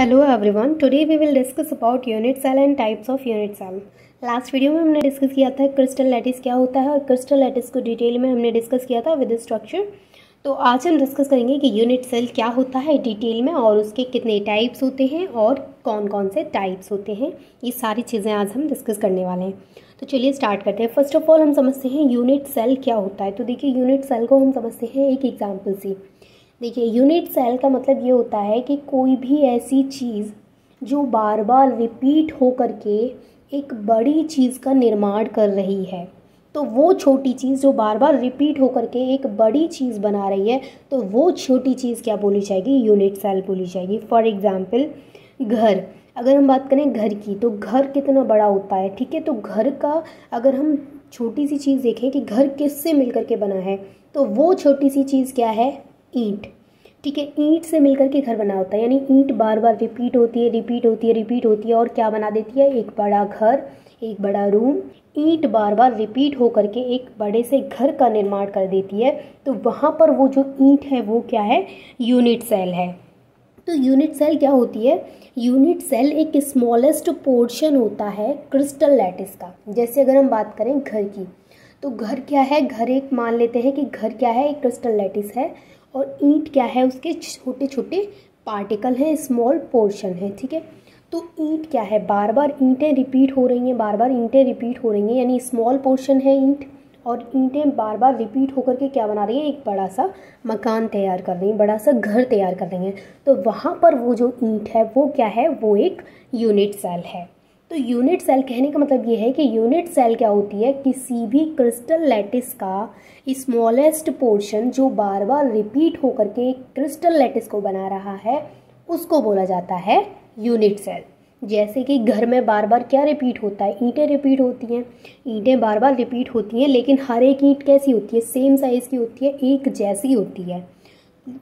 Hello everyone today we will discuss about unit cell and types of unit cell last video में हमने discuss किया था crystal lattice क्या होता है और क्रिस्टल लैटिस को डिटेल में हमने डिस्कस किया था विद स्ट्रक्चर तो आज हम डिस्कस करेंगे कि यूनिट सेल क्या होता है डिटेल में और उसके कितने टाइप्स होते हैं और कौन कौन से टाइप्स होते हैं। ये सारी चीज़ें आज हम डिस्कस करने वाले हैं। तो चलिए स्टार्ट करते हैं। फ़र्स्ट ऑफ़ ऑल हम समझते हैं यूनिट सेल क्या होता है। तो देखिए यूनिट सेल को हम समझते हैं एक एग्ज़ाम्पल से। देखिए यूनिट सेल का मतलब ये होता है कि कोई भी ऐसी चीज़ जो बार बार रिपीट हो करके एक बड़ी चीज़ का निर्माण कर रही है तो वो छोटी चीज़ जो बार बार रिपीट हो करके एक बड़ी चीज़ बना रही है तो वो छोटी चीज़ क्या बोली जाएगी? यूनिट सेल बोली जाएगी। फॉर एग्ज़ाम्पल घर। अगर हम बात करें घर की तो घर कितना बड़ा होता है, ठीक है? तो घर का अगर हम छोटी सी चीज़ देखें कि घर किससे मिल करके बना है तो वो छोटी सी चीज़ क्या है? ईंट। ठीक है, ईंट से मिलकर के घर बना होता है, यानी ईंट बार बार रिपीट होती है, रिपीट होती है, रिपीट होती है, और क्या बना देती है? एक बड़ा घर, एक बड़ा रूम। ईंट बार बार रिपीट होकर के एक बड़े से घर का निर्माण कर देती है। तो वहाँ पर वो जो ईंट है, वो क्या है? यूनिट सेल है। तो यूनिट सेल क्या होती है? यूनिट सेल एक स्मॉलेस्ट पोर्शन होता है क्रिस्टल लैटिस का। जैसे अगर हम बात करें घर की तो घर क्या है? घर एक मान लेते हैं कि घर क्या है? एक क्रिस्टल लैटिस है। और ईंट क्या है, उसके छोटे छोटे पार्टिकल हैं स्मॉल पोर्शन है, ठीक है? तो ईंट क्या है? बार बार ईंटें रिपीट हो रही हैं बार बार ईंटें रिपीट हो रही हैं, यानी स्मॉल पोर्शन है ईंट, और ईंटें बार बार रिपीट होकर के क्या बना रही हैं? एक बड़ा सा मकान तैयार कर रही हैं बड़ा सा घर तैयार कर रही हैं। तो वहाँ पर वो जो ईंट है, वो क्या है? वो एक यूनिट सेल है। तो यूनिट सेल कहने का मतलब ये है कि यूनिट सेल क्या होती है? किसी भी क्रिस्टल लैटिस का स्मॉलेस्ट पोर्शन जो बार बार रिपीट होकर के क्रिस्टल लैटिस को बना रहा है, उसको बोला जाता है यूनिट सेल जैसे कि घर में बार बार क्या रिपीट होता है? ईंटें रिपीट होती हैं। ईंटें बार बार रिपीट होती हैं, लेकिन हर एक ईंट कैसी होती है? सेम साइज़ की होती है, एक जैसी होती है।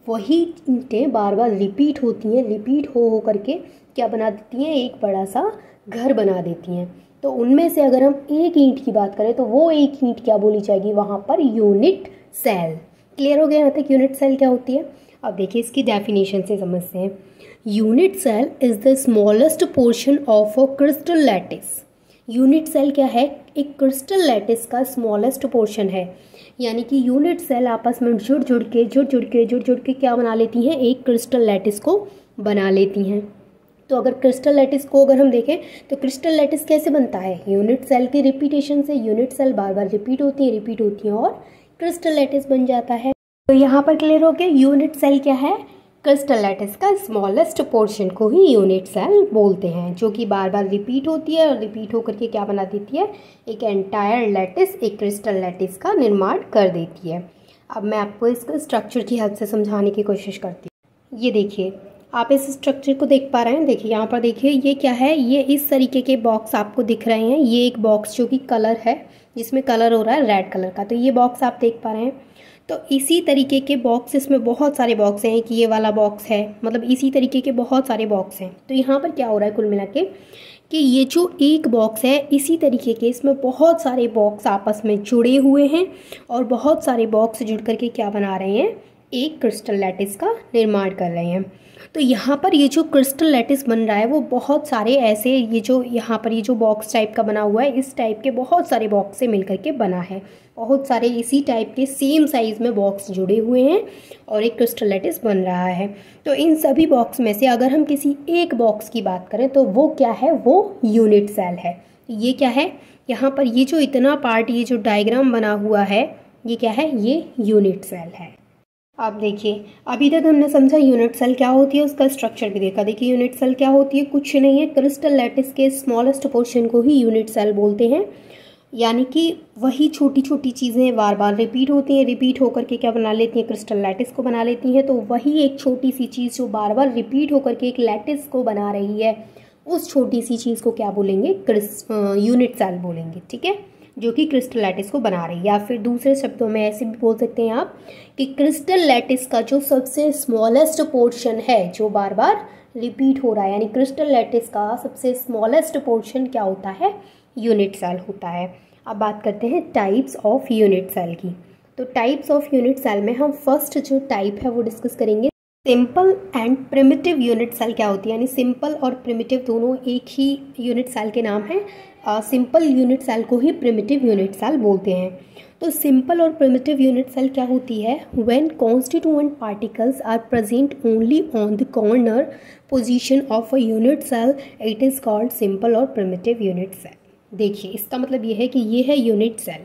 वही ईंटें बार बार रिपीट होती हैं रिपीट हो हो करके क्या बना देती हैं? एक बड़ा सा घर बना देती हैं। तो उनमें से अगर हम एक ईंट की बात करें तो वो एक ईंट क्या बोली जाएगी? वहाँ पर यूनिट सेल। क्लियर हो गया यहाँ तक? यूनिट सेल क्या होती है? अब देखिए इसकी डेफिनेशन से समझते हैं। Unit cell is the smallest portion of a crystal lattice unit cell क्या है? एक क्रिस्टल लैटिस का स्मॉलेस्ट पोर्शन है। यानी कि यूनिट सेल आपस में जुड़ जुड़ के जुड़ जुड़ के जुड़ जुड़ के क्या बना लेती हैं? एक क्रिस्टल लैटिस को बना लेती हैं। तो अगर क्रिस्टल लैटिस को अगर हम देखें तो क्रिस्टल लैटिस कैसे बनता है? यूनिट सेल की रिपीटेशन से यूनिट सेल बार बार रिपीट होती है रिपीट होती है और क्रिस्टल लैटिस बन जाता है। तो यहाँ पर क्लियर हो गया यूनिट सेल क्या है? क्रिस्टल लैटिस का स्मॉलेस्ट पोर्शन को ही यूनिट सेल बोलते हैं, जो कि बार बार रिपीट होती है और रिपीट होकर के क्या बना देती है? एक एंटायर लेटिस, एक क्रिस्टल लैटिस का निर्माण कर देती है। अब मैं आपको इसका स्ट्रक्चर की हेल्प से समझाने की कोशिश करती हूँ। ये देखिए, आप इस स्ट्रक्चर को देख पा रहे हैं। देखिए, यहाँ पर देखिए, ये क्या है? ये इस तरीके के बॉक्स आपको दिख रहे हैं। ये एक बॉक्स जो कि कलर है, जिसमें कलर हो रहा है रेड कलर का। तो ये बॉक्स आप देख पा रहे हैं। तो इसी तरीके के बॉक्स इसमें बहुत सारे बॉक्स हैं कि ये वाला बॉक्स है मतलब इसी तरीके के बहुत सारे बॉक्स हैं। तो यहाँ पर क्या हो रहा है कुल मिला के? कि ये जो एक बॉक्स है, इसी तरीके के इसमें बहुत सारे बॉक्स आपस में जुड़े हुए हैं और बहुत सारे बॉक्स जुड़ करके क्या बना रहे हैं? एक क्रिस्टल लैटिस का निर्माण कर रहे हैं। तो यहाँ पर ये जो क्रिस्टल लैटिस बन रहा है, वो बहुत सारे ऐसे ये जो, यहाँ पर ये जो बॉक्स टाइप का बना हुआ है, इस टाइप के बहुत सारे बॉक्स से मिल के बना है। बहुत सारे इसी टाइप के सेम साइज़ में बॉक्स जुड़े हुए हैं और एक क्रिस्टल लैटिस बन रहा है। तो इन सभी बॉक्स में से अगर हम किसी एक बॉक्स की बात करें तो वो क्या है? वो यूनिट सेल है। ये क्या है? यहाँ पर ये जो इतना पार्ट ये जो डायग्राम बना हुआ है, ये क्या है? ये यूनिट सेल है। आप देखिए, अभी तक हमने समझा यूनिट सेल क्या होती है, उसका स्ट्रक्चर भी देखा। देखिए यूनिट सेल क्या होती है? कुछ नहीं है। क्रिस्टल लैटिस के स्मॉलेस्ट पोर्शन को ही यूनिट सेल बोलते हैं। यानी कि वही छोटी छोटी चीज़ें बार बार रिपीट होती हैं रिपीट होकर के क्या बना लेती हैं? क्रिस्टल लैटिस को बना लेती हैं। तो वही एक छोटी सी चीज़ जो बार बार रिपीट होकर के एक लैटिस को बना रही है, उस छोटी सी चीज़ को क्या बोलेंगे? क्रिस यूनिट सेल बोलेंगे, ठीक है? जो कि क्रिस्टल लैटिस को बना रही है। या फिर दूसरे शब्दों में ऐसे भी बोल सकते हैं आप कि क्रिस्टल लैटिस का जो सबसे स्मॉलेस्ट पोर्शन है, जो बार बार रिपीट हो रहा है, यानी क्रिस्टल लैटिस का सबसे स्मॉलेस्ट पोर्शन क्या होता है? यूनिट सेल होता है। अब बात करते हैं टाइप्स ऑफ़ यूनिट सेल की। तो टाइप्स ऑफ़ यूनिट सेल में हम फ़र्स्ट जो टाइप है वो डिस्कस करेंगे। Simple and primitive unit cell क्या होती है? यानी सिंपल और प्रिमिटिव दोनों एक ही यूनिट सेल के नाम हैं। सिंपल यूनिट सेल को ही प्रिमिटिव यूनिट सेल बोलते हैं। तो सिंपल और प्रिमिटिव यूनिट सेल क्या होती है? When constituent particles are present only on the corner position of a unit cell it is called simple और प्रिमिटिव यूनिट सेल देखिए, इसका मतलब ये है कि ये है यूनिट सेल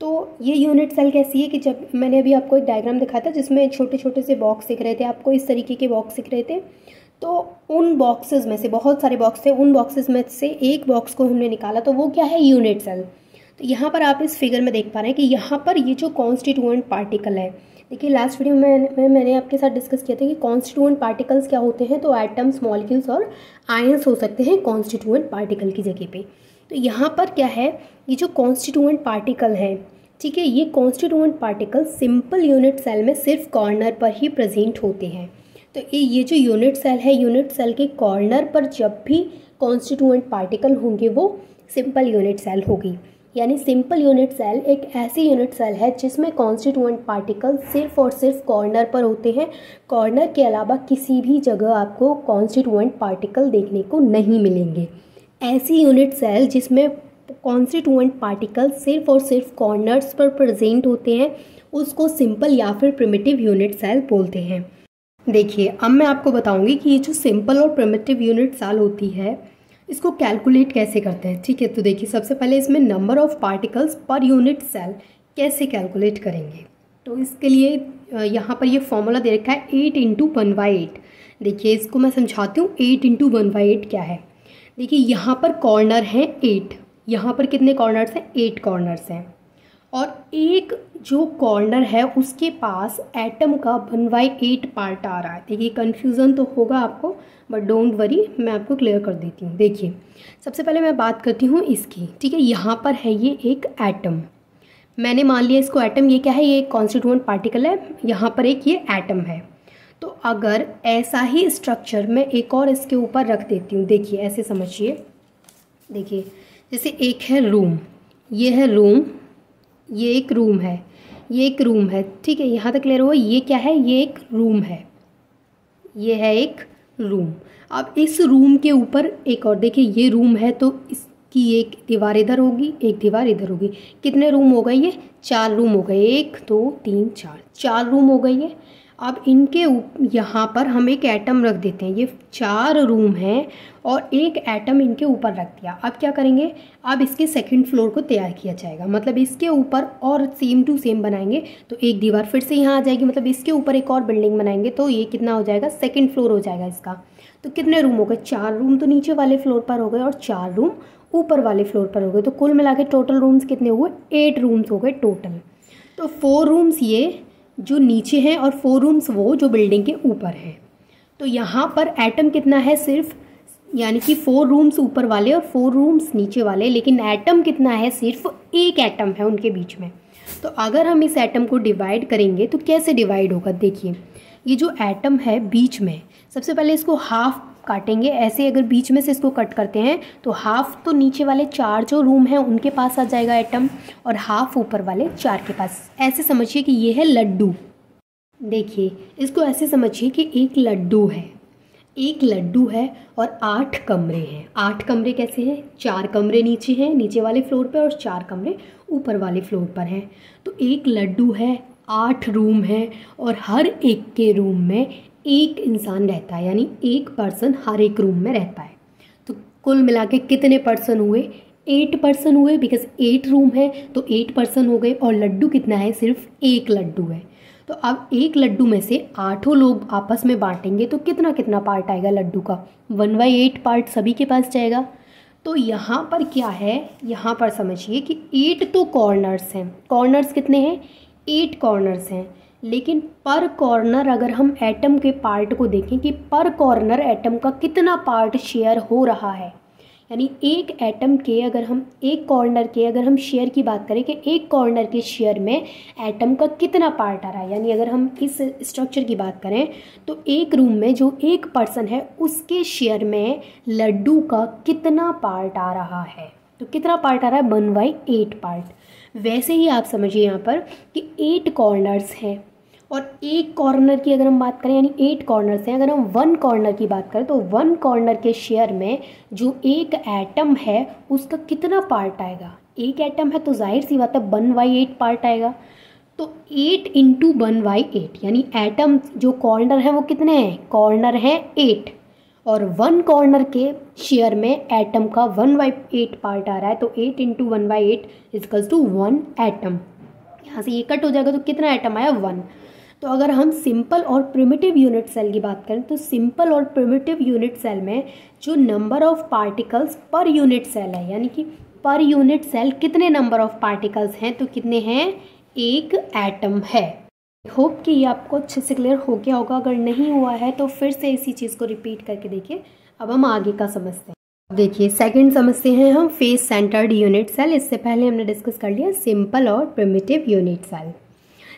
तो ये यूनिट सेल कैसी है कि जब मैंने अभी आपको एक डायग्राम दिखाया था जिसमें छोटे छोटे से बॉक्स दिख रहे थे, आपको इस तरीके के बॉक्स दिख रहे थे तो उन बॉक्सेस में से, बहुत सारे बॉक्स थे, उन बॉक्सेस में से एक बॉक्स को हमने निकाला तो वो क्या है? यूनिट सेल तो यहाँ पर आप इस फिगर में देख पा रहे हैं कि यहाँ पर ये जो कॉन्स्टिट्यूएंट पार्टिकल है, देखिए लास्ट वीडियो में मैं मैंने आपके साथ डिस्कस किया था कि कॉन्स्टिट्यूएंट पार्टिकल्स क्या होते हैं तो एटम्स मॉलिक्यूल्स और आयंस हो सकते हैं कॉन्स्टिट्यूएंट पार्टिकल की जगह पे. तो यहाँ पर क्या है? ये जो कॉन्स्टिट्यूएंट पार्टिकल है, ठीक है? ये constituent particle simple unit cell में सिर्फ़ कॉर्नर पर ही प्रेजेंट होते हैं। तो ये जो यूनिट सेल है यूनिट सेल के कॉर्नर पर जब भी कॉन्स्टिट्यूएंट पार्टिकल होंगे, वो सिंपल यूनिट सेल होगी। यानी सिंपल यूनिट सेल एक ऐसी यूनिट सेल है जिसमें कॉन्स्टिट्यूएंट पार्टिकल सिर्फ़ और सिर्फ़ कॉर्नर पर होते हैं। कॉर्नर के अलावा किसी भी जगह आपको कॉन्स्टिट्यूएंट पार्टिकल देखने को नहीं मिलेंगे। ऐसी यूनिट सेल जिसमें कॉन्स्टिट्यूएंट पार्टिकल सिर्फ़ और सिर्फ़ कॉर्नर्स पर प्रेजेंट होते हैं, उसको सिंपल या फिर प्रिमिटिव यूनिट सेल बोलते हैं। देखिए, अब मैं आपको बताऊँगी कि ये जो सिंपल और प्रिमिटिव यूनिट सेल होती है, इसको कैलकुलेट कैसे करते हैं। ठीक है तो देखिए, सबसे पहले इसमें number of particles per unit cell कैसे कैलकुलेट करेंगे? तो इसके लिए यहाँ पर ये फॉर्मूला दे रखा है eight into one by eight देखिए, इसको मैं समझाती हूँ eight into one by eight क्या है। देखिए, यहाँ पर कॉर्नर है एट यहाँ पर कितने कॉर्नर्स हैं? एट कॉर्नर्स हैं. और एक जो कॉर्नर है, उसके पास एटम का वन बाई एट पार्ट आ रहा है. देखिए कन्फ्यूज़न तो होगा आपको बट डोंट वरी मैं आपको क्लियर कर देती हूँ. देखिए, सबसे पहले मैं बात करती हूँ इसकी. ठीक है, यहाँ पर है ये एक एटम मैंने मान लिया इसको एटम ये क्या है? ये एक कॉन्स्टिट्यूएंट पार्टिकल है. यहाँ पर एक ये एटम है. तो अगर ऐसा ही स्ट्रक्चर मैं एक और इसके ऊपर रख देती हूँ देखिए ऐसे समझिए। देखिए जैसे एक है रूम ये है रूम ये एक रूम है ये एक रूम है ठीक है यहाँ तक क्लियर हुआ? ये क्या है? ये एक रूम है ये है एक रूम अब इस रूम के ऊपर एक और देखिए ये रूम है तो इसकी एक दीवार इधर होगी एक दीवार इधर होगी। कितने रूम हो गए ये? चार रूम हो गए एक दो तो, तीन चार। चार रूम हो गए ये अब इनके यहाँ पर हम एक एटम रख देते हैं। ये चार रूम हैं और एक एटम इनके ऊपर रख दिया। अब क्या करेंगे? अब इसके सेकंड फ्लोर को तैयार किया जाएगा। मतलब इसके ऊपर और सेम टू सेम बनाएँगे तो एक दीवार फिर से यहाँ आ जाएगी। मतलब इसके ऊपर एक और बिल्डिंग बनाएँगे तो ये कितना हो जाएगा? सेकेंड फ्लोर हो जाएगा इसका। तो कितने रूम हो गए? चार रूम तो नीचे वाले फ्लोर पर हो गए और चार रूम ऊपर वाले फ्लोर पर हो गए। तो कुल मिला के टोटल रूम्स कितने हुए? एट रूम्स हो गए टोटल तो फोर रूम्स ये जो नीचे हैं और फोर रूम्स वो जो बिल्डिंग के ऊपर है। तो यहाँ पर एटम कितना है सिर्फ़? यानी कि फोर रूम्स ऊपर वाले और फोर रूम्स नीचे वाले, लेकिन एटम कितना है सिर्फ़? एक एटम है उनके बीच में। तो अगर हम इस एटम को डिवाइड करेंगे तो कैसे डिवाइड होगा? देखिए, ये जो एटम है बीच में, सबसे पहले इसको हाफ़ काटेंगे। ऐसे अगर बीच में से इसको कट करते हैं तो हाफ़ तो नीचे वाले चार जो रूम हैं, उनके पास आ जाएगा एटम और हाफ़ ऊपर वाले चार के पास। ऐसे समझिए कि ये है लड्डू। देखिए, इसको ऐसे समझिए कि एक लड्डू है। एक लड्डू है और आठ कमरे हैं। आठ कमरे कैसे हैं? चार कमरे नीचे हैं, नीचे वाले फ्लोर पर और चार कमरे ऊपर वाले फ्लोर पर हैं। तो एक लड्डू है, आठ रूम हैं, और हर एक के रूम में एक इंसान रहता है, यानी एक पर्सन हर एक रूम में रहता है। तो कुल मिला के कितने पर्सन हुए? एट पर्सन हुए बिकॉज़ एट रूम है तो एट पर्सन हो गए, और लड्डू कितना है? सिर्फ़ एक लड्डू है। तो अब एक लड्डू में से आठों लोग आपस में बांटेंगे तो कितना कितना पार्ट आएगा लड्डू का? वन बाई एट पार्ट सभी के पास जाएगा। तो यहाँ पर क्या है? यहाँ पर समझिए कि एट तो कॉर्नर्स हैं। कॉर्नर्स कितने हैं? एट कॉर्नर्स हैं। लेकिन पर कॉर्नर अगर हम एटम के पार्ट को देखें कि पर कॉर्नर एटम का कितना पार्ट शेयर हो रहा है, यानी एक एटम के अगर हम, एक कॉर्नर के अगर हम शेयर की बात करें कि एक कॉर्नर के शेयर में एटम का कितना पार्ट आ रहा है, यानी अगर हम इस स्ट्रक्चर की बात करें तो एक रूम में जो एक पर्सन है, उसके शेयर में लड्डू का कितना पार्ट आ रहा है। तो कितना पार्ट आ रहा है? वन बाई एट पार्ट वैसे ही आप समझिए यहाँ पर कि एट कॉर्नर्स हैं। और एक कॉर्नर की अगर हम बात करें, यानी एट कॉर्नर हैं, अगर हम वन कॉर्नर की बात करें तो वन कॉर्नर के शेयर में जो एक एटम है, उसका कितना पार्ट आएगा? एक एटम है तो ज़ाहिर सी बात है वन बाई एट पार्ट आएगा। तो eight into one by eight यानी एटम जो कॉर्नर है वो कितने हैं? कॉर्नर है एट और वन कॉर्नर के शेयर में एटम का वन बाई एट पार्ट आ रहा है तो eight into one by eight equals to one atom यहाँ से ये कट हो जाएगा तो कितना एटम आया? वन तो अगर हम सिंपल और प्रिमिटिव यूनिट सेल की बात करें तो सिंपल और प्रिमिटिव यूनिट सेल में जो number of particles per unit cell है, यानी कि पर यूनिट सेल कितने नंबर ऑफ़ पार्टिकल्स हैं तो कितने हैं? एक एटम है। होप कि ये आपको अच्छे से क्लियर हो गया होगा। अगर नहीं हुआ है तो फिर से इसी चीज़ को रिपीट करके देखिए। अब हम आगे का समझते हैं। देखिए सेकंड समझते हैं हम फेस सेंटर्ड यूनिट सेल इससे पहले हमने डिस्कस कर लिया सिंपल और प्रिमिटिव यूनिट सेल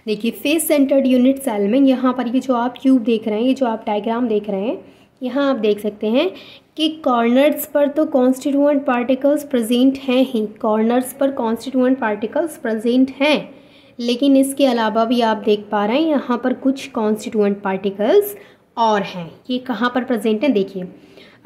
देखिए फेस सेंटर्ड यूनिट सेल में यहाँ पर ये जो आप क्यूब देख रहे हैं, ये जो आप डायग्राम देख रहे हैं, यहाँ आप देख सकते हैं कि कॉर्नर्स पर तो कॉन्स्टिट्यूएंट पार्टिकल्स प्रेजेंट हैं ही। कॉर्नर्स पर कॉन्स्टिट्यूएंट पार्टिकल्स प्रेजेंट हैं। लेकिन इसके अलावा भी आप देख पा रहे हैं, यहाँ पर कुछ कॉन्स्टिट्यूएंट पार्टिकल्स और हैं। ये कहाँ पर प्रेजेंट हैं? देखिए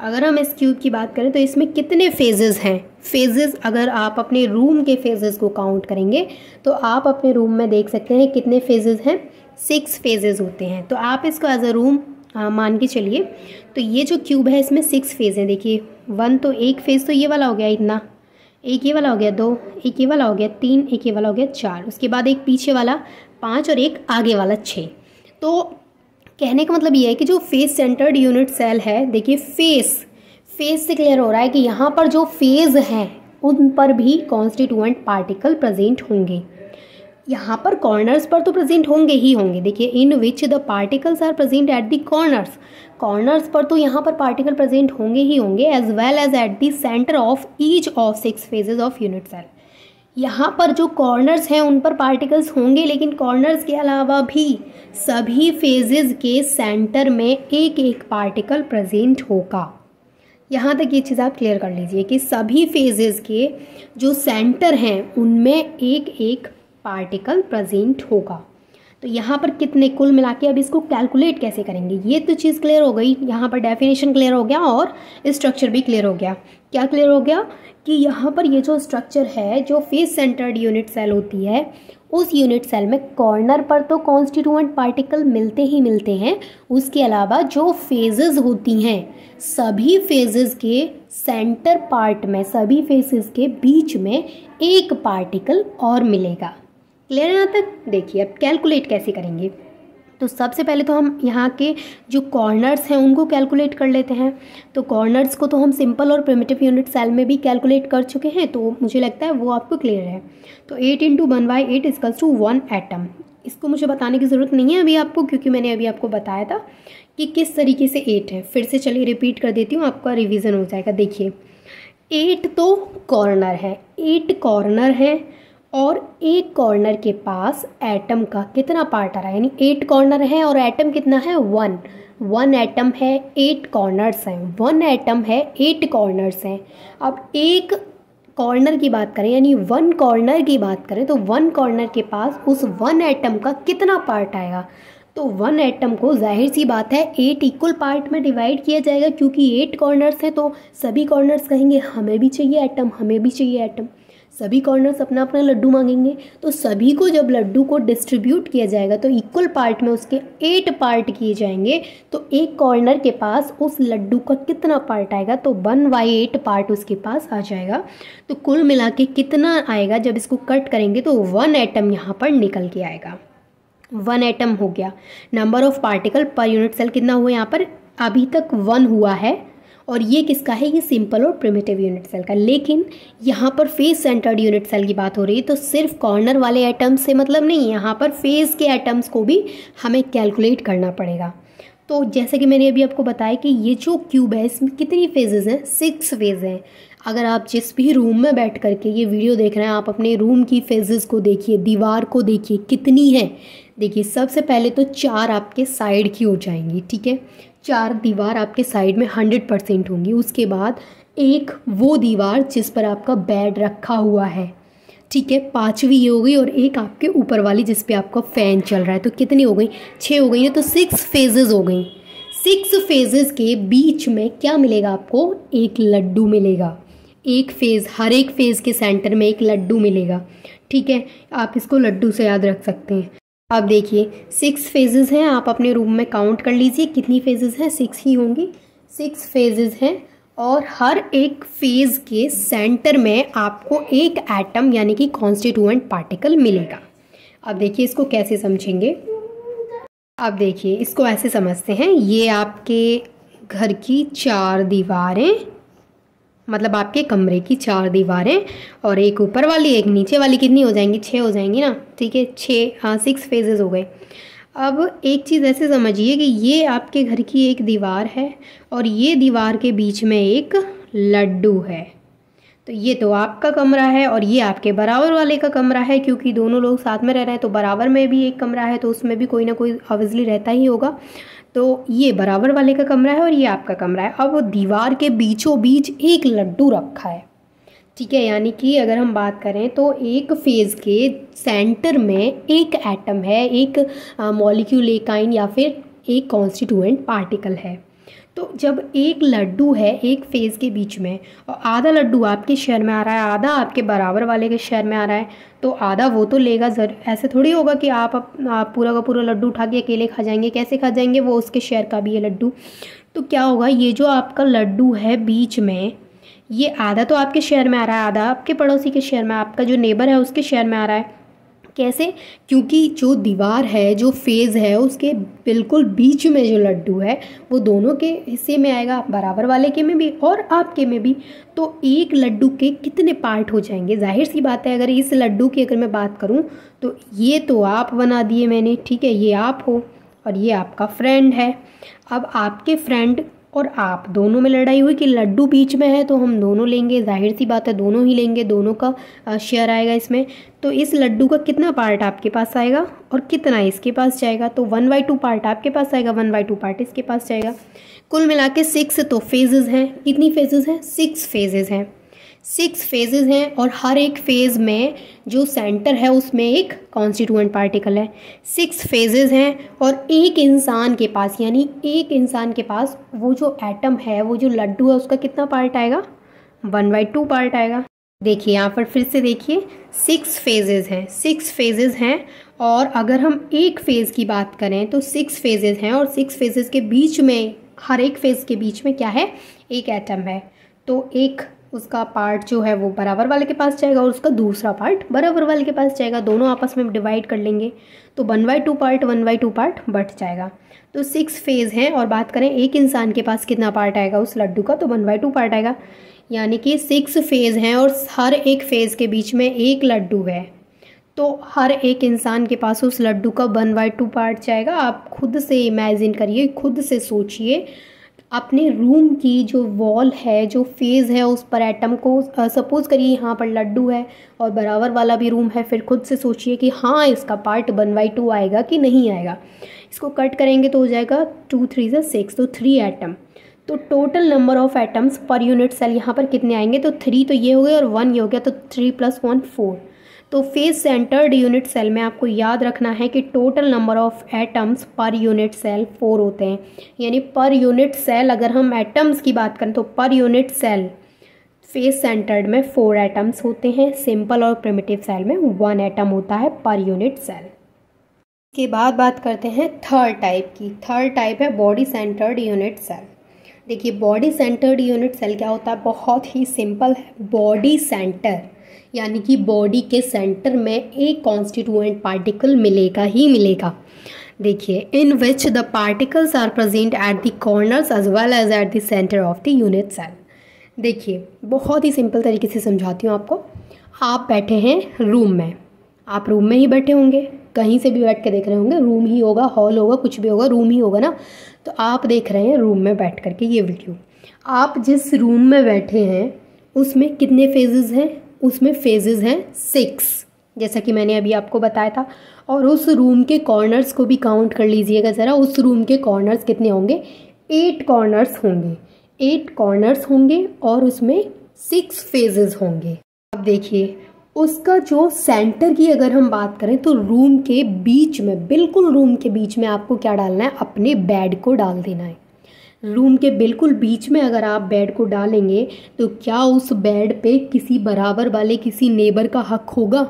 अगर हम इस क्यूब की बात करें तो इसमें कितने फेजेस हैं? फेजेस अगर आप अपने रूम के फेजेस को काउंट करेंगे तो आप अपने रूम में देख सकते हैं कितने फेजेस हैं। सिक्स फेजेस होते हैं। तो आप इसको एज अ रूम मान के चलिए। तो ये जो क्यूब है, इसमें सिक्स फ़ेज़ हैं। देखिए वन तो एक फ़ेज़ तो ये वाला हो गया इतना। एक ये वाला हो गया दो, एक ये वाला हो गया तीन, एक ये वाला हो गया चार। उसके बाद एक पीछे वाला, पाँच और एक आगे वाला छः। तो कहने का मतलब ये है कि जो फेस सेंटर्ड यूनिट सेल है, देखिए फेस फेस से क्लियर हो रहा है कि यहाँ पर जो फ़ेज़ हैं, उन पर भी कॉन्स्टिट्यूएंट पार्टिकल प्रेजेंट होंगे। यहाँ पर कॉर्नर्स पर तो प्रेजेंट होंगे ही होंगे। देखिए in which the particles are present at the corners corners पर तो यहाँ पर पार्टिकल प्रेजेंट होंगे ही होंगे as well as at the centre of each of six faces of unit cell यहाँ पर जो कॉर्नर्स हैं, उन पर पार्टिकल्स होंगे, लेकिन कॉर्नर्स के अलावा भी सभी फेजेस के सेंटर में एक एक पार्टिकल प्रेजेंट होगा। यहाँ तक ये चीज़ आप क्लियर कर लीजिए कि सभी फेजेस के जो सेंटर हैं, उनमें एक एक पार्टिकल प्रेजेंट होगा। तो यहाँ पर कितने कुल मिला के अब इसको कैलकुलेट कैसे करेंगे? ये तो चीज़ क्लियर हो गई। यहाँ पर डेफिनेशन क्लियर हो गया और स्ट्रक्चर भी क्लियर हो गया। क्या क्लियर हो गया? कि यहाँ पर ये जो स्ट्रक्चर है, जो फेस सेंटर्ड यूनिट सेल होती है, उस यूनिट सेल में कॉर्नर पर तो कॉन्स्टिट्यूएंट पार्टिकल मिलते ही मिलते हैं। उसके अलावा जो फेजेस होती हैं, सभी फेजेस के सेंटर पार्ट में, सभी फेजेस के बीच में एक पार्टिकल और मिलेगा। क्लियर यहाँ तक? देखिए, अब कैलकुलेट कैसे करेंगे? तो सबसे पहले तो हम यहाँ के जो कॉर्नर्स हैं, उनको कैलकुलेट कर लेते हैं। तो कॉर्नर्स को तो हम सिंपल और प्रिमिटिव यूनिट सेल में भी कैलकुलेट कर चुके हैं तो मुझे लगता है वो आपको क्लियर है। तो eight into one by eight equals to one atom इसको मुझे बताने की ज़रूरत नहीं है अभी आपको, क्योंकि मैंने अभी आपको बताया था कि किस तरीके से एट है। फिर से चलिए रिपीट कर देती हूँ, आपका रिविज़न हो जाएगा। देखिए एट तो कॉर्नर है। एट कॉर्नर है। और एक कॉर्नर के पास एटम का कितना पार्ट आ रहा है? यानी एट कॉर्नर है और एटम कितना है? वन वन एटम है एट कॉर्नर्स हैं. वन एटम है एट कॉर्नर्स हैं. अब एक कॉर्नर की बात करें, यानी वन कॉर्नर की बात करें तो वन कॉर्नर के पास उस वन एटम का कितना पार्ट आएगा? तो वन एटम को ज़ाहिर सी बात है एट इक्वल पार्ट में डिवाइड किया जाएगा, क्योंकि एट कॉर्नर्स हैं तो सभी कॉर्नर्स कहेंगे, हमें भी चाहिए एटम हमें भी चाहिए एटम सभी कॉर्नर्स अपना अपना लड्डू मांगेंगे। तो सभी को जब लड्डू को डिस्ट्रीब्यूट किया जाएगा तो इक्वल पार्ट में उसके एट पार्ट किए जाएँगे। तो एक कॉर्नर के पास उस लड्डू का कितना पार्ट आएगा तो वन बाई एट पार्ट उसके पास आ जाएगा। तो कुल मिला के कितना आएगा, जब इसको कट करेंगे तो वन एटम यहाँ पर निकल के आएगा। वन एटम हो गया। Number of particle per unit cell कितना हुआ यहाँ पर? अभी तक वन हुआ है। और ये किसका है? ये सिंपल और प्रिमिटिव यूनिट सेल का। लेकिन यहाँ पर फेस सेंटर्ड यूनिट सेल की बात हो रही है तो सिर्फ़ कॉर्नर वाले एटम्स से मतलब नहीं, यहाँ पर फेस के एटम्स को भी हमें कैलकुलेट करना पड़ेगा। तो जैसे कि मैंने अभी आपको बताया कि ये जो क्यूब है, इसमें कितनी फेजेज़ हैं? सिक्स फ़ेज़ हैं। अगर आप जिस भी रूम में बैठ करके ये वीडियो देख रहे हैं, आप अपने रूम की फेजेज़ को देखिए, दीवार को देखिए, कितनी है? देखिए, सबसे पहले तो चार आपके साइड की हो जाएँगी, ठीक है? चार दीवार आपके साइड में हंड्रेड परसेंट होंगी। उसके बाद एक वो दीवार जिस पर आपका बेड रखा हुआ है। ठीक है, पाँचवीं ये हो गई और एक आपके ऊपर वाली जिस पे आपका फ़ैन चल रहा है। तो कितनी हो गई? छः हो गई। है तो सिक्स फेजेज़ हो गई। सिक्स फेजेस के बीच में क्या मिलेगा आपको? एक लड्डू मिलेगा। एक फ़ेज़ हर एक फ़ेज़ के सेंटर में एक लड्डू मिलेगा। ठीक है, आप इसको लड्डू से याद रख सकते हैं। अब देखिए सिक्स फेजेस हैं, आप अपने रूम में काउंट कर लीजिए, कितनी फेजेस हैं? सिक्स ही होंगी। सिक्स फेजेस हैं और हर एक फ़ेज़ के सेंटर में आपको एक एटम यानी कि कॉन्स्टिट्यूएंट पार्टिकल मिलेगा। अब देखिए, इसको कैसे समझेंगे? अब देखिए, इसको ऐसे समझते हैं, ये आपके घर की चार दीवारें मतलब आपके कमरे की चार दीवारें और एक ऊपर वाली, एक नीचे वाली कितनी हो जाएँगी? छः हो जाएँगी ना? ठीक है छः हाँ सिक्स फेजेस हो गए। अब एक चीज़ ऐसे समझिए कि ये आपके घर की एक दीवार है और ये दीवार के बीच में एक लड्डू है। तो ये तो आपका कमरा है और ये आपके बराबर वाले का कमरा है, क्योंकि दोनों लोग साथ में रह रहे हैं तो बराबर में भी एक कमरा है तो उसमें भी कोई ना कोई ऑब्वियसली रहता ही होगा। तो ये बराबर वाले का कमरा है और ये आपका कमरा है। अब दीवार के बीचों बीच एक लड्डू रखा है। ठीक है, यानी कि अगर हम बात करें तो एक फ़ेज़ के सेंटर में एक एटम है, एक मॉलिक्यूल एक आइन या फिर एक कॉन्स्टिट्यूएंट पार्टिकल है। तो जब एक लड्डू है एक फ़ेज़ के बीच में और आधा लड्डू आपके शहर में आ रहा है आधा आपके बराबर वाले के शहर में आ रहा है तो आधा वो तो लेगा ज़र ऐसे थोड़ी होगा कि आप, आप पूरा का पूरा लड्डू उठा के अकेले खा जाएँगे कैसे खा जाएँगे वो उसके शहर का भी है लड्डू। तो क्या होगा ये जो आपका लड्डू है बीच में ये आधा तो आपके शहर में आ रहा है आधा आपके पड़ोसी के शहर में आपका जो नेबर है उसके शहर में आ रहा है कैसे? क्योंकि जो दीवार है, जो फ़ेज़ है, उसके बिल्कुल बीच में जो लड्डू है, वो दोनों के हिस्से में आएगा, बराबर वाले के में भी और आपके में भी। तो एक लड्डू के कितने पार्ट हो जाएँगे? ज़ाहिर सी बात है, अगर इस लड्डू की अगर मैं बात करूँ तो ये तो आप बना दिए मैंने, ठीक है, ये आप हो और ये आपका फ्रेंड है। अब आपके फ्रेंड और आप दोनों में लड़ाई हुई कि लड्डू बीच में है तो हम दोनों लेंगे, ज़ाहिर सी बात है, दोनों ही लेंगे, दोनों का शेयर आएगा इसमें। तो इस लड्डू का कितना पार्ट आपके पास आएगा और कितना इसके पास जाएगा? तो वन बाई टू पार्ट आपके पास आएगा वन बाई टू पार्ट इसके पास जाएगा। कुल मिला के सिक्स तो फेजेज़ हैं। कितनी फेजेज़ हैं? सिक्स फेजेज़ हैं। सिक्स फेजेज़ हैं और हर एक फ़ेज़ में जो सेंटर है, उसमें एक कॉन्स्टिट्यूएंट पार्टिकल है। सिक्स फेजेज़ हैं और एक इंसान के पास, यानी एक इंसान के पास वो जो एटम है, वो जो लड्डू है, उसका कितना पार्ट आएगा? वन बाई टू पार्ट आएगा। देखिए, यहाँ पर फिर से देखिए सिक्स फेजेज़ हैं। सिक्स फेजेज़ हैं और अगर हम एक फ़ेज़ की बात करें तो सिक्स फेजेज़ हैं और सिक्स फेजेज़ के बीच में, हर एक फ़ेज़ के बीच में क्या है? एक एटम है। तो एक उसका पार्ट जो है वो बराबर वाले के पास जाएगा और उसका दूसरा पार्ट बराबर वाले के पास जाएगा। दोनों आपस में डिवाइड कर लेंगे। तो one by two part one by two part but जाएगा। तो सिक्स फ़ेज़ हैं और बात करें एक इंसान के पास कितना पार्ट आएगा, उस लड्डू का तो वन बाई टू पार्ट आएगा। यानी कि सिक्स फ़ेज़ हैं और हर एक फ़ेज़ के बीच में एक लड्डू है। तो हर एक इंसान के पास उस लड्डू का वन बाई टू पार्ट जाएगा। आप खुद से इमेजिन करिए, खुद से सोचिए अपने रूम की जो वॉल है, जो फ़ेज़ है, उस पर एटम को सपोज़ करिए यहाँ पर लड्डू है और बराबर वाला भी रूम है, फिर खुद से सोचिए कि हाँ इसका पार्ट वन बाई टू आएगा कि नहीं आएगा। इसको कट करेंगे तो हो जाएगा टू थ्री से सिक्स तो थ्री एटम तो total number of atoms per unit cell यहाँ पर कितने आएँगे? तो थ्री तो ये हो गए और वन ये हो गया तो थ्री प्लस वन फोर तो फेस सेंटर्ड यूनिट सेल में आपको याद रखना है कि total number of atoms per unit cell four होते हैं। यानी पर यूनिट सेल अगर हम एटम्स की बात करें तो per unit cell face centred में फोर एटम्स होते हैं। सिंपल और प्रिमिटिव सेल में वन एटम होता है पर यूनिट सेल के बाद बात करते हैं थर्ड टाइप की। थर्ड टाइप है बॉडी सेंटर्ड यूनिट सेल देखिए बॉडी सेंटर्ड यूनिट सेल क्या होता है? बहुत ही सिंपल है। बॉडी सेंटर यानी कि बॉडी के सेंटर में एक कॉन्स्टिट्यूएंट पार्टिकल मिलेगा ही मिलेगा। देखिए in which the particles are present at the corners as well as at the centre of the unit cell देखिए, बहुत ही सिंपल तरीके से समझाती हूँ आपको। आप बैठे हैं रूम में। आप रूम में ही बैठे होंगे। कहीं से भी बैठ के देख रहे होंगे। रूम ही होगा हॉल होगा, कुछ भी होगा रूम ही होगा ना। तो आप देख रहे हैं रूम में बैठ करके ये वीडियो आप जिस रूम में बैठे हैं, उसमें कितने फेजेस हैं? उसमें फेजेस हैं सिक्स जैसा कि मैंने अभी आपको बताया था। और उस रूम के कॉर्नर्स को भी काउंट कर लीजिएगा ज़रा। उस रूम के कॉर्नर्स कितने होंगे? एट कॉर्नर्स होंगे। एट कॉर्नर्स होंगे और उसमें सिक्स फेजेस होंगे। अब देखिए, उसका जो सेंटर की अगर हम बात करें तो रूम के बीच में, बिल्कुल रूम के बीच में आपको क्या डालना है? अपने बेड को डाल देना है। रूम के बिल्कुल बीच में अगर आप बेड को डालेंगे तो क्या उस बेड पे किसी बराबर वाले किसी नेबर का हक होगा?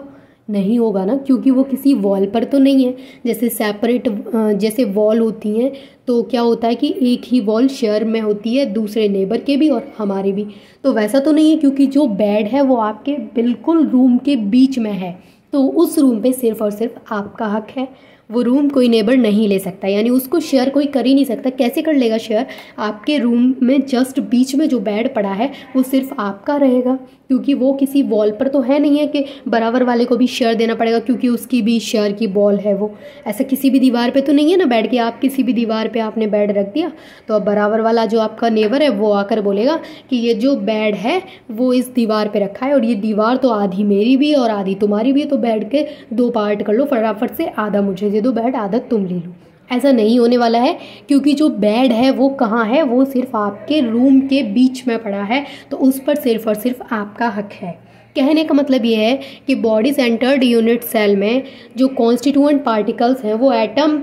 नहीं होगा ना, क्योंकि वो किसी वॉल पर तो नहीं है। जैसे सेपरेट जैसे वॉल होती हैं तो क्या होता है कि एक ही वॉल शेयर में होती है, दूसरे नेबर के भी और हमारे भी। तो वैसा तो नहीं है, क्योंकि जो बेड है, वो आपके बिल्कुल रूम के बीच में है। तो उस रूम पे सिर्फ़ और सिर्फ़ आपका हक है। वो रूम कोई नेबर नहीं ले सकता, यानी उसको शेयर कोई कर ही नहीं सकता। कैसे कर लेगा शेयर आपके रूम में जस्ट बीच में जो बेड पड़ा है, वो सिर्फ़ आपका रहेगा, क्योंकि वो किसी वॉल पर तो है नहीं है कि बराबर वाले को भी शेयर देना पड़ेगा, क्योंकि उसकी भी शेयर की बॉल है वो। ऐसा किसी भी दीवार पे तो नहीं है ना बेड के आप किसी भी दीवार पे आपने बेड रख दिया तो अब बराबर वाला जो आपका नेबर है, वो आकर बोलेगा कि ये जो बेड है, वो इस दीवार पे रखा है, और ये दीवार तो आधी मेरी भी और आधी तुम्हारी भी है तो बेड के दो पार्ट कर लो, फटाफट से आधा मुझे दो बेड आदत तुम ले लो। ऐसा नहीं होने वाला है, क्योंकि जो बेड है, वो कहाँ है? वो सिर्फ़ आपके रूम के बीच में पड़ा है तो उस पर सिर्फ़ और सिर्फ़ आपका हक है। कहने का मतलब ये है कि बॉडी सेंटर्ड यूनिट सेल में जो कॉन्स्टिट्यूएंट पार्टिकल्स हैं, वो एटम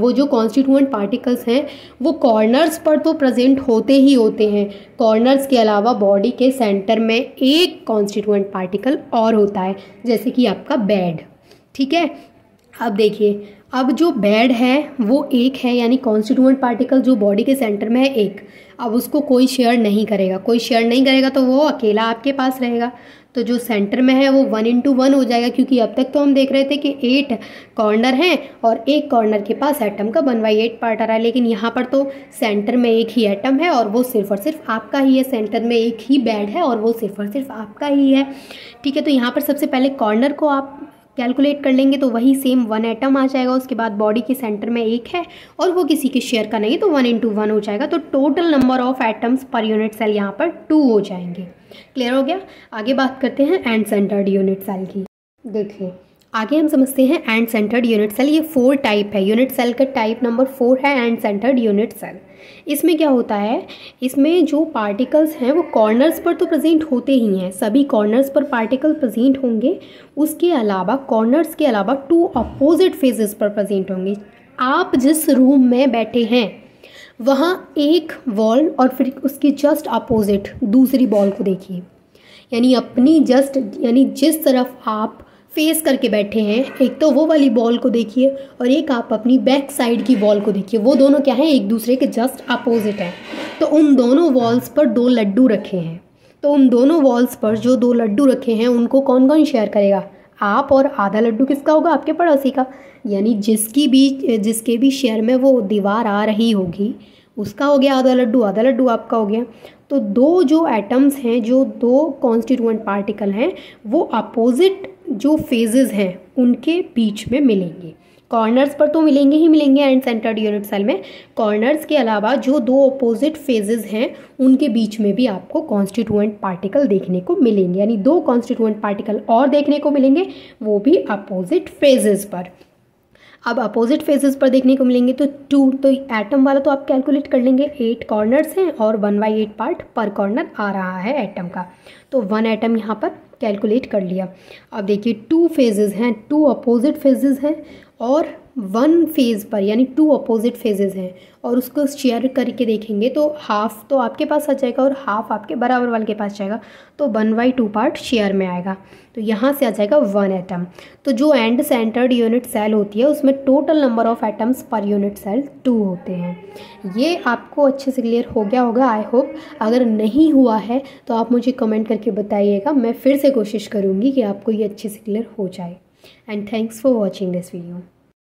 वो जो कॉन्स्टिट्यूएंट पार्टिकल्स हैं, वो कॉर्नर्स पर तो प्रेजेंट होते ही होते हैं। कॉर्नर्स के अलावा बॉडी के सेंटर में एक कॉन्स्टिट्यूएंट पार्टिकल और होता है, जैसे कि आपका बेड ठीक है? अब देखिए अब जो बेड है, वो एक है, यानी कॉन्स्टिट्यूएंट पार्टिकल जो बॉडी के सेंटर में है, एक। अब उसको कोई शेयर नहीं करेगा। कोई शेयर नहीं करेगा तो वो अकेला आपके पास रहेगा। तो जो सेंटर में है, वो वन इंटू वन हो जाएगा, क्योंकि अब तक तो हम देख रहे थे कि एट कॉर्नर हैं और एक कॉर्नर के पास एटम का वन बाई एट पार्ट आ रहा है। लेकिन यहाँ पर तो सेंटर में एक ही एटम है और वो सिर्फ़ और सिर्फ़ आपका ही है। सेंटर में एक ही बेड है और वो सिर्फ़ और सिर्फ़ आपका ही है। ठीक है तो यहाँ पर सबसे पहले कॉर्नर को आप कैलकुलेट कर लेंगे तो वही सेम वन एटम आ जाएगा, उसके बाद बॉडी के सेंटर में एक है और वो किसी के शेयर का नहीं तो वन इंटू वन हो जाएगा। तो total number of atoms per unit cell यहाँ पर टू हो जाएँगे। क्लियर हो गया? आगे बात करते हैं एंड सेंटर्ड यूनिट सेल की। देखिए, आगे हम समझते हैं एंड सेंटर्ड यूनिट सेल ये फोर टाइप है। यूनिट सेल का टाइप नंबर फोर है एंड सेंटर्ड यूनिट सेल इसमें क्या होता है? इसमें जो पार्टिकल्स हैं, वो कॉर्नर्स पर तो प्रेजेंट होते ही हैं। सभी कॉर्नर्स पर पार्टिकल प्रेजेंट होंगे। उसके अलावा कॉर्नर्स के अलावा टू अपोजिट फेजेस पर प्रेजेंट होंगे। आप जिस रूम में बैठे हैं, वहाँ एक वॉल और फिर उसके जस्ट अपोजिट दूसरी बॉल को देखिए। यानी अपनी जस्ट यानी जिस तरफ़ आप फेस करके बैठे हैं। एक तो वो वाली बॉल को देखिए और एक आप अपनी बैक साइड की बॉल को देखिए। वो दोनों क्या है? एक दूसरे के जस्ट अपोजिट हैं। तो उन दोनों वॉल्स पर दो लड्डू रखे हैं। तो उन दोनों वॉल्स पर जो दो लड्डू रखे हैं, उनको कौन कौन शेयर करेगा? आप और आधा लड्डू किसका होगा? आपके पड़ोसी का। यानी जिसकी भी, जिसके भी शेयर में वो दीवार आ रही होगी उसका हो गया आधा लड्डू आधा लड्डू आपका हो गया। तो दो जो एटम्स हैं, जो दो कॉन्स्टिट्यूएंट पार्टिकल हैं, वो अपोजिट जो फेजेस हैं, उनके बीच में मिलेंगे। कॉर्नर्स पर तो मिलेंगे ही मिलेंगे एंड सेंटर्ड यूनिट सेल में। कॉर्नर्स के अलावा जो दो अपोजिट फेजेस हैं, उनके बीच में भी आपको कॉन्स्टिट्यूएंट पार्टिकल देखने को मिलेंगे। यानी दो कॉन्स्टिट्यूएंट पार्टिकल और देखने को मिलेंगे, वो भी अपोजिट फेजेस पर। अब अपोजिट फेजेस पर देखने को मिलेंगे तो टू तो एटम वाला तो आप कैलकुलेट कर लेंगे एट कॉर्नर्स हैं और one by eight part per corner आ रहा है एटम का। तो वन एटम यहाँ पर कैलकुलेट कर लिया। अब देखिए टू फेजेस हैं टू अपोजिट फेजेस हैं और वन फ़ेज़ पर, यानी टू अपोजिट फेजेस हैं, और उसको शेयर करके देखेंगे तो हाफ़ तो आपके पास आ जाएगा और हाफ़ आपके बराबर वाले के पास जाएगा तो one by two part share में आएगा। तो यहाँ से आ जाएगा वन एटम तो जो एंड सेंटर्ड यूनिट सेल होती है, उसमें total number of atoms per unit cell two होते हैं। ये आपको अच्छे से क्लियर हो गया होगा आई होप अगर नहीं हुआ है तो आप मुझे कमेंट करके बताइएगा। मैं फिर से कोशिश करूँगी कि आपको ये अच्छे से क्लियर हो जाए। And thanks for watching this video